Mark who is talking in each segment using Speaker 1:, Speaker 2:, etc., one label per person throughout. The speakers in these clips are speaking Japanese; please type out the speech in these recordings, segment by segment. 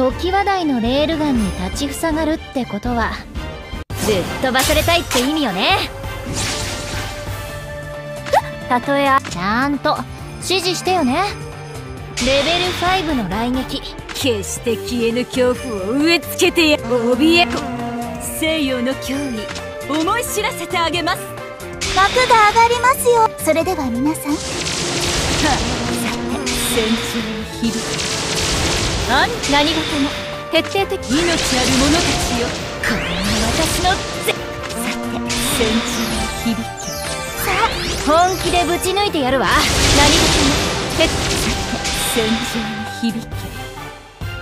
Speaker 1: 時話題のレールガンに立ちふさがるってことはぶっ飛ばされたいって意味よね。たとえちゃんと指示してよね。レベル5の雷撃。
Speaker 2: 決して消えぬ恐怖を植え付けてや怯えこ西洋の脅威思い知らせてあげます。
Speaker 3: 幕が上がりますよ。それでは皆さん。は
Speaker 2: あ戦中に響く
Speaker 1: 何何事も徹底的
Speaker 2: 命ある者たちよ。
Speaker 1: これが私のぜ
Speaker 2: さて戦中に響き
Speaker 1: 本気でぶち抜いてやるわ。何事も徹
Speaker 2: 戦場に響け。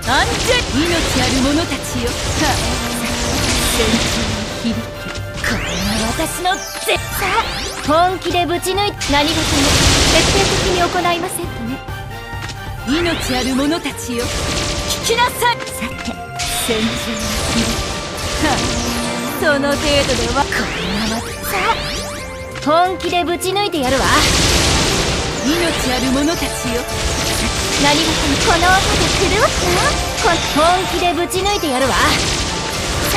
Speaker 2: 安全命ある者たちよ。は戦場に響け。
Speaker 1: これが私のぜ本気でぶち抜いて何事も徹底的に行いませんとね
Speaker 2: 命ある者たちよ。聞きなさい。さて戦場に響けはその程度では。
Speaker 1: これがまさ本気でぶち抜いてやるわ。
Speaker 2: 命ある者たちよ。
Speaker 1: 何事もこの音で狂ったこ本気でぶち抜いてやるわ。さ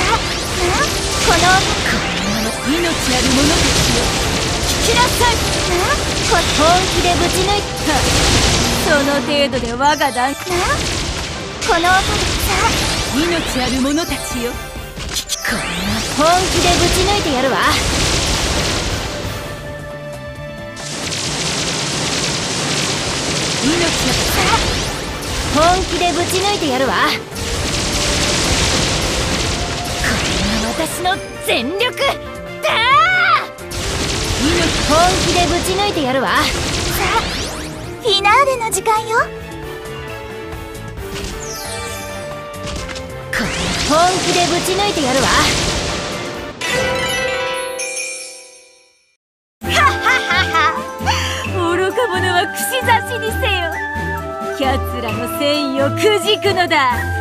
Speaker 1: あこの音
Speaker 2: 命ある者たちよ。聞きなさい。
Speaker 1: こ本気でぶち抜いて
Speaker 2: 程度で我が大
Speaker 1: この音でさ
Speaker 2: 命ある者たちよ。
Speaker 1: これは本気でぶち抜いてやるわ。
Speaker 2: 命
Speaker 1: 本気でぶち抜いてやるわ。これが私の全力。だ本気でぶち抜いて
Speaker 3: ィナーレの時間よ。
Speaker 1: これ本気でぶち抜いてやるわ。
Speaker 2: 愚か者は串刺しにせよ。奴らの繊維をくじくのだ